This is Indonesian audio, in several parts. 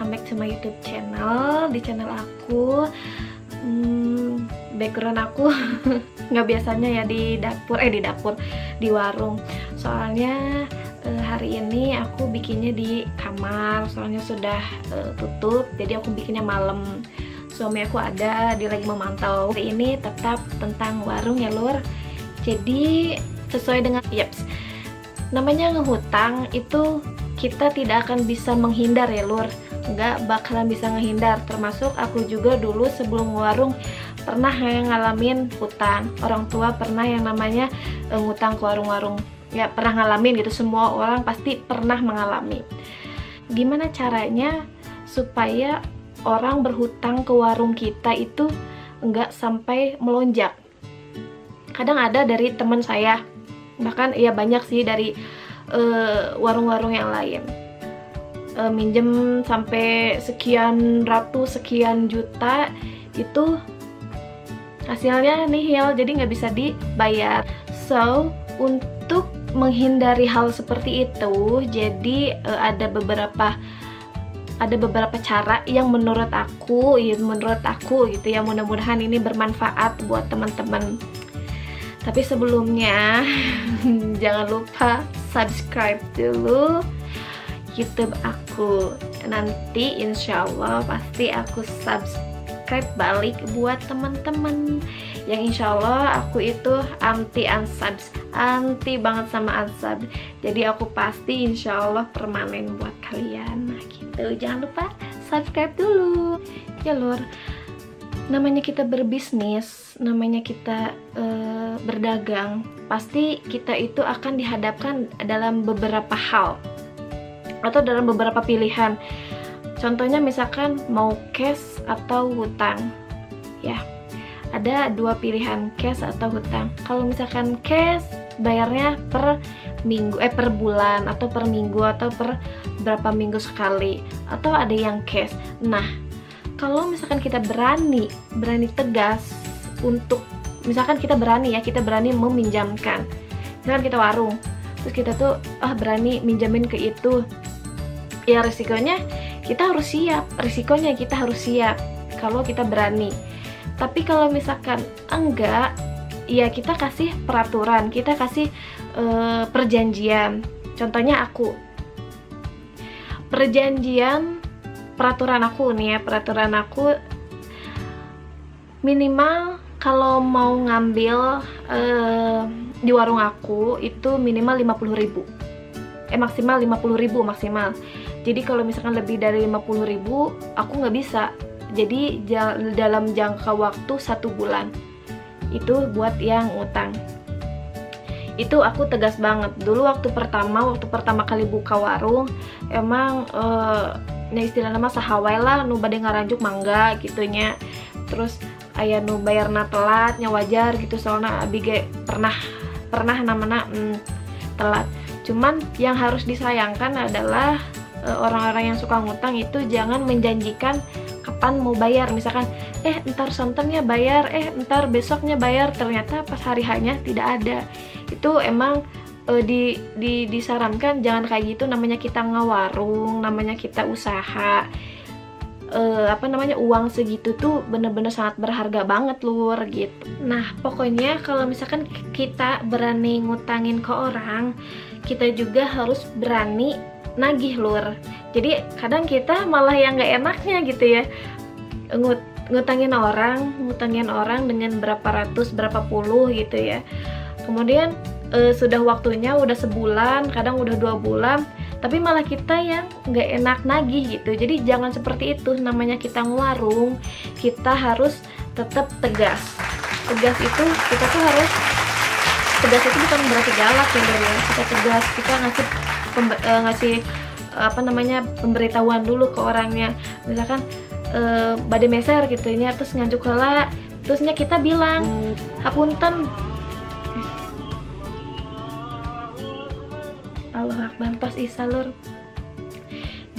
welcome back to my youtube channel Di channel aku. Hmm, Background aku nggak biasanya ya di dapur, eh di dapur Di warung. Soalnya eh, hari ini aku bikinnya di kamar Soalnya sudah eh, tutup, jadi aku bikinnya malam. Suami aku ada, dia lagi memantau. Hari ini tetap tentang warung ya lur. Jadi sesuai dengan, yaps. Namanya ngehutang itu kita tidak akan bisa menghindar ya lur nggak bakalan bisa ngehindar. Termasuk aku juga dulu sebelum warung pernah yang ngalamin hutang orang tua pernah yang namanya uh, ngutang ke warung-warung. Ya pernah ngalamin gitu. Semua orang pasti pernah mengalami. Gimana caranya supaya orang berhutang ke warung kita itu nggak sampai melonjak? Kadang ada dari teman saya. Bahkan ya banyak sih dari Eh, warung-warung uh, yang lain uh, minjem sampai sekian ratus sekian juta itu hasilnya nihil jadi nggak bisa dibayar. So untuk menghindari hal seperti itu jadi uh, ada beberapa ada beberapa cara yang menurut aku ya menurut aku gitu ya. Mudah-mudahan ini bermanfaat buat teman-teman. Tapi sebelumnya jangan lupa subscribe dulu YouTube aku. Nanti insya Allah pasti aku subscribe balik buat teman-teman. Yang insya Allah aku itu anti unsubs anti banget sama unsub jadi aku pasti insya Allah permanen buat kalian. Nah gitu. Jangan lupa subscribe dulu. Ya lur. Namanya kita berbisnis, namanya kita e, berdagang, pasti kita itu akan dihadapkan dalam beberapa hal atau dalam beberapa pilihan. Contohnya misalkan mau cash atau hutang. Ya. Ada dua pilihan, cash atau hutang. Kalau misalkan cash bayarnya per minggu eh per bulan atau per minggu atau per berapa minggu sekali atau ada yang cash. Nah, kalau misalkan kita berani berani tegas untuk misalkan kita berani ya kita berani meminjamkan misalkan kita warung terus kita tuh ah berani minjamin ke itu ya resikonya kita harus siap. Risikonya kita harus siap kalau kita berani. Tapi kalau misalkan enggak ya kita kasih peraturan kita kasih uh, perjanjian. Contohnya aku. Perjanjian peraturan aku nih ya peraturan aku minimal kalau mau ngambil uh, di warung aku itu minimal 50.000 eh maksimal 50.000 maksimal jadi kalau misalkan lebih dari 50.000 aku nggak bisa. Jadi dalam jangka waktu satu bulan. Itu buat yang utang. Itu aku tegas banget. Dulu waktu pertama waktu pertama kali buka warung emang uh, nah istilah nama sahawai lah nu bade ngaranjuk mangga gitunya. Terus ayah nu bayarna telatnya wajar gitu soalnya abige pernah pernah namanya mm, telat. Cuman yang harus disayangkan adalah orang-orang yang suka ngutang itu jangan menjanjikan kapan mau bayar. Misalkan eh ntar santannya bayar eh ntar besoknya bayar. Ternyata pas hari hanya tidak ada. Itu emang uh, di, di disarankan jangan kayak gitu. Namanya kita ngawarung namanya kita usaha. Uh, apa namanya uang segitu tuh bener-bener sangat berharga banget lur gitu. Nah pokoknya kalau misalkan kita berani ngutangin ke orang kita juga harus berani nagih lur. Jadi kadang kita malah yang nggak enaknya gitu ya. Ngut ngutangin orang ngutangin orang dengan berapa ratus berapa puluh gitu ya. Kemudian uh, sudah waktunya udah sebulan kadang udah dua bulan tapi malah kita yang nggak enak nagih gitu. Jadi jangan seperti itu. Namanya kita ngewarung kita harus tetap tegas. Tegas itu kita tuh harus tegas itu bukan berarti galak ya ya. Kita tegas kita ngasih uh, ngasih uh, apa namanya pemberitahuan dulu ke orangnya. Misalkan uh, badai meser gitu ya terus nganjuk kala terusnya kita bilang hapunten. Allah Akbar pas Isa lur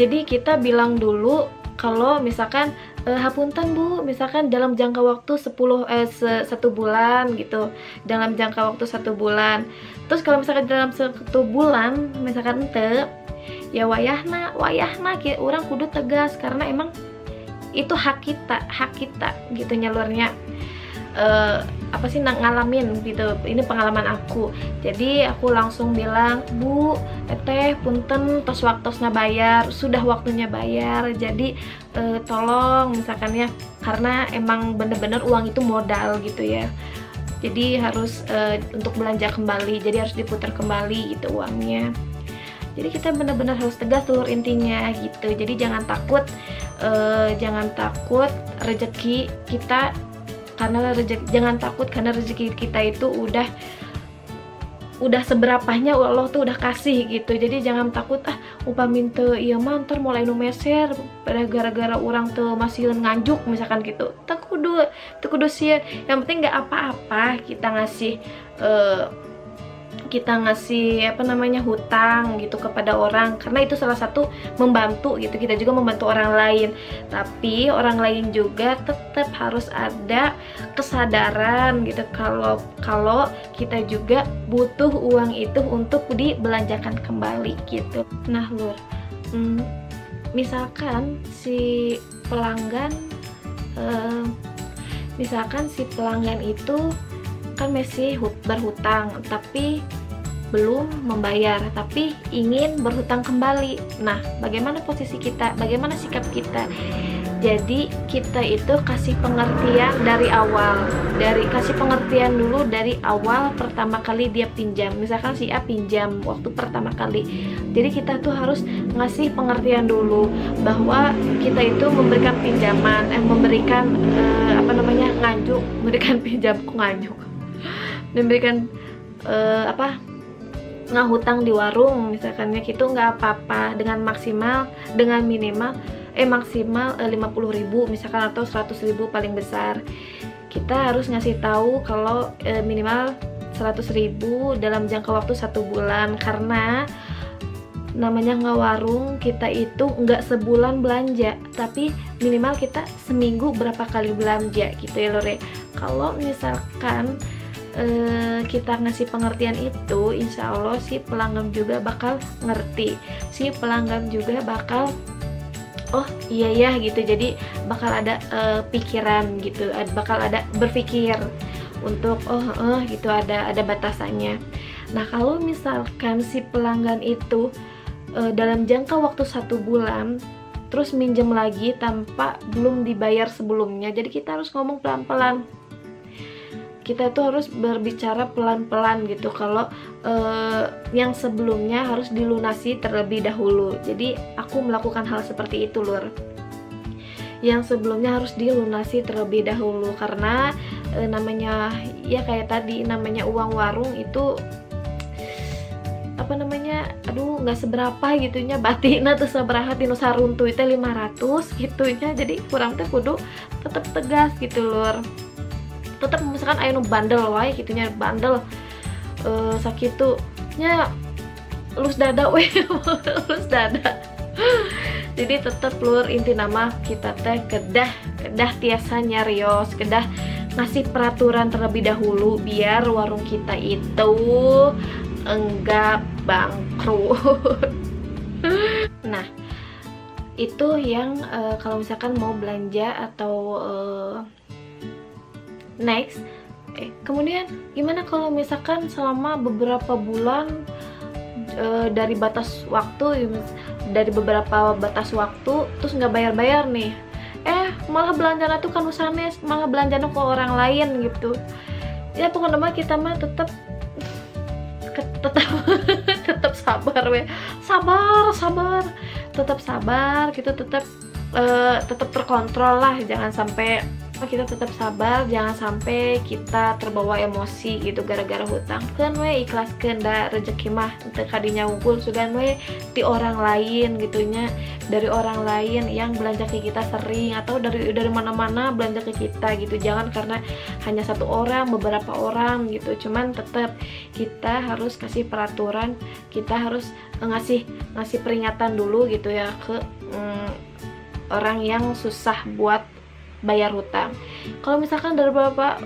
jadi kita bilang dulu kalau misalkan e, hapunten bu. Misalkan dalam jangka waktu 10 eh satu bulan gitu. Dalam jangka waktu satu bulan. Terus kalau misalkan dalam satu bulan misalkan ente ya wayahna wayahna orang kudu tegas. Karena emang itu hak kita hak kita gitu nyalurnya uh, apa sih ngalamin gitu. Ini pengalaman aku. Jadi aku langsung bilang bu teh punten tos waktunya bayar sudah waktunya bayar. Jadi uh, tolong misalkan ya karena emang bener-bener uang itu modal gitu ya. Jadi harus uh, untuk belanja kembali jadi harus diputar kembali gitu uangnya. Jadi kita benar-benar harus tegas telur intinya gitu. Jadi jangan takut uh, jangan takut rezeki kita karena rezeki jangan takut karena rezeki kita itu udah udah seberapanya Allah tuh udah kasih gitu. Jadi jangan takut ah upah minta iya mah mulai nu meser pada gara-gara orang tuh masih nganjuk misalkan gitu. Tak kudu tak kudu sih yang penting nggak apa-apa kita ngasih uh, kita ngasih apa namanya hutang gitu kepada orang. Karena itu salah satu membantu gitu. Kita juga membantu orang lain. Tapi orang lain juga tetap harus ada kesadaran gitu. Kalau kalau kita juga butuh uang itu untuk dibelanjakan kembali gitu. Nah lur hmm, misalkan si pelanggan eh, misalkan si pelanggan itu kan masih berhutang. Tapi belum membayar tapi ingin berhutang kembali. Nah, bagaimana posisi kita? Bagaimana sikap kita? Jadi kita itu kasih pengertian dari awal, dari kasih pengertian dulu dari awal pertama kali dia pinjam. Misalkan si A pinjam waktu pertama kali. Jadi kita tuh harus ngasih pengertian dulu bahwa kita itu memberikan pinjaman, eh memberikan eh, apa namanya nganjuk, memberikan pinjam kok nganjuk, memberikan eh, apa ngahutang di warung misalkannya gitu nggak apa-apa. Dengan maksimal dengan minimal eh maksimal eh, 50.000 misalkan atau 100.000 paling besar. Kita harus ngasih tahu kalau eh, minimal 100.000 dalam jangka waktu satu bulan. Karena namanya nggak warung kita itu nggak sebulan belanja tapi minimal kita seminggu berapa kali belanja gitu ya lore. Kalau misalkan uh, kita ngasih pengertian itu insya Allah si pelanggan juga bakal ngerti. Si pelanggan juga bakal oh iya ya gitu. Jadi bakal ada uh, pikiran gitu bakal ada berpikir untuk oh oh gitu ada ada batasannya. Nah kalau misalkan si pelanggan itu uh, dalam jangka waktu satu bulan terus minjem lagi tanpa belum dibayar sebelumnya jadi kita harus ngomong pelan-pelan kita tuh harus berbicara pelan-pelan gitu. Kalau uh, yang sebelumnya harus dilunasi terlebih dahulu. Jadi aku melakukan hal seperti itu lur. Yang sebelumnya harus dilunasi terlebih dahulu. Karena uh, namanya ya kayak tadi namanya uang warung itu apa namanya aduh nggak seberapa gitunya batina tuh seberapa tinu saruntu itu 500 gitunya jadi kurang teh kudu tetap tegas gitu lur tetap misalkan ayo bandel wae gitunya bandel uh, sakit tuh nya lus dada weh lus dada. Jadi tetap lur inti nama kita teh kedah kedah tiasa nyarios kedah ngasih peraturan terlebih dahulu biar warung kita itu enggak bangkrut. Nah itu yang uh, kalau misalkan mau belanja atau uh, next. Eh, kemudian gimana kalau misalkan selama beberapa bulan e, dari batas waktu dari beberapa batas waktu terus nggak bayar-bayar nih? Eh malah belanjanya tuh kan usahanes malah belanjanya ke orang lain gitu. Ya pokoknya kita mah tetap tetap tetap sabar we. Sabar sabar. Tetap sabar gitu tetap uh, tetap terkontrol lah. Jangan sampai kita tetap sabar jangan sampai kita terbawa emosi gitu gara-gara hutang. Kan we ikhlas kenda rezeki mah. Kadinya unggul sudah we di orang lain gitunya dari orang lain yang belanja ke kita sering atau dari dari mana-mana belanja ke kita gitu. Jangan karena hanya satu orang beberapa orang gitu. Cuman tetap kita harus kasih peraturan kita harus ngasih ngasih peringatan dulu gitu ya ke mm, orang yang susah buat bayar hutang. Kalau misalkan dari beberapa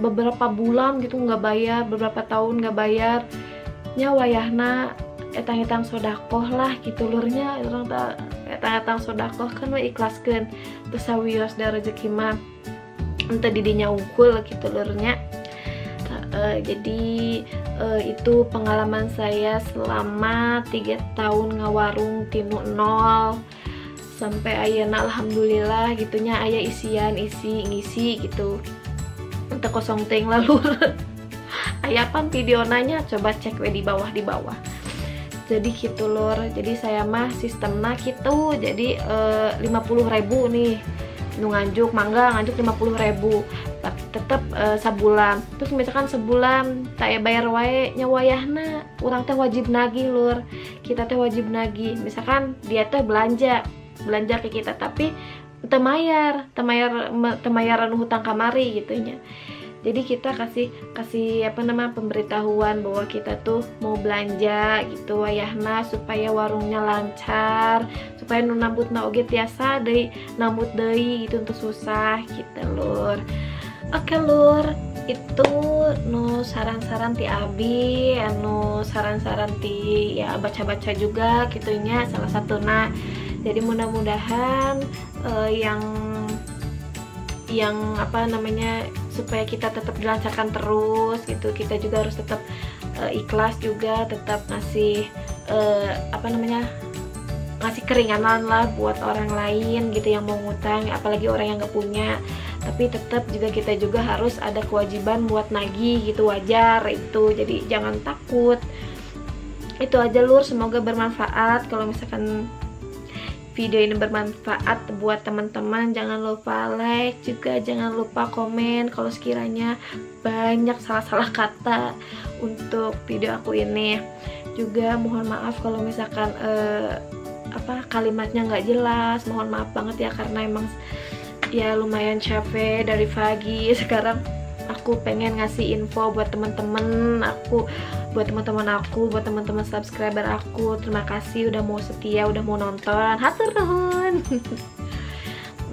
beberapa bulan gitu nggak bayar beberapa tahun nggak bayar nya wayahna etang-etang sodakoh lah gitu. Lurnya orang tak etang-etang sodakoh kan we ikhlaskan terus sawios dari rezeki mah entah didinya unggul gitu lurnya. Uh, jadi uh, itu pengalaman saya selama tiga tahun ngawarung tinu nol sampai ayana alhamdulillah gitunya. Ayah isian isi ngisi gitu. Entah kosong teng lalu. Ayah pan video nanya coba cek we di bawah di bawah. Jadi gitu lor. Jadi saya mah sistemnya gitu. Jadi lima puluh ribu nih. Nu nganjuk mangga nganjuk lima puluh ribu. Tapi tetap uh, sebulan. Terus misalkan sebulan saya bayar wae nyawayahna orang teh wajib nagih lur kita teh wajib nagih. Misalkan dia teh belanja belanja ke kita tapi temayar temayar temayaran hutang kamari gitunya jadi kita kasih kasih apa nama pemberitahuan bahwa kita tuh mau belanja gitu wayahna supaya warungnya lancar supaya nu nambut na oge tiasa dari nambut dari gitu untuk susah gitu lur. Oke lur. Itu nu saran-saran ti abi anu saran-saran ti ya baca-baca juga gitunya salah satu nah jadi mudah-mudahan uh, yang yang apa namanya supaya kita tetap dilancarkan terus gitu. Kita juga harus tetap uh, ikhlas juga tetap ngasih uh, apa namanya ngasih keringanan lah buat orang lain gitu yang mau ngutang apalagi orang yang gak punya. Tapi tetap juga kita juga harus ada kewajiban buat nagih gitu wajar itu. Jadi jangan takut. Itu aja lur. Semoga bermanfaat. Kalau misalkan video ini bermanfaat buat teman-teman. Jangan lupa like juga jangan lupa komen kalau sekiranya banyak salah-salah kata untuk video aku ini. Juga mohon maaf kalau misalkan uh, apa kalimatnya nggak jelas. Mohon maaf banget ya karena emang ya lumayan capek dari pagi sekarang aku pengen ngasih info buat teman-teman aku buat teman-teman aku buat teman-teman subscriber aku. Terima kasih udah mau setia udah mau nonton. Hatur nuhun.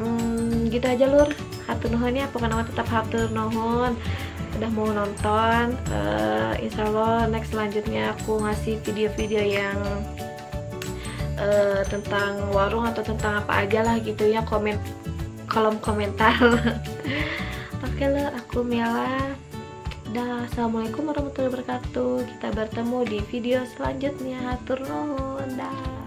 Hmm, gitu aja lur. Hatur nuhun ya pokoknya tetap hatur nuhun. Udah mau nonton uh, insya Allah next selanjutnya aku ngasih video-video yang uh, tentang warung atau tentang apa aja lah gitu ya komen kolom komentar Oke aku Mila. Dah, assalamualaikum warahmatullahi wabarakatuh. Kita bertemu di video selanjutnya. Hatur nuhun. Dah.